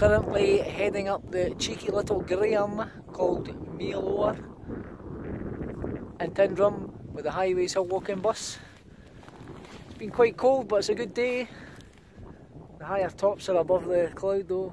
heading up the cheeky little Graham called Meall Odhar in Tyndrum with the Highways Hill walking bus. It's been quite cold but it's a good day. The higher tops are above the cloud though.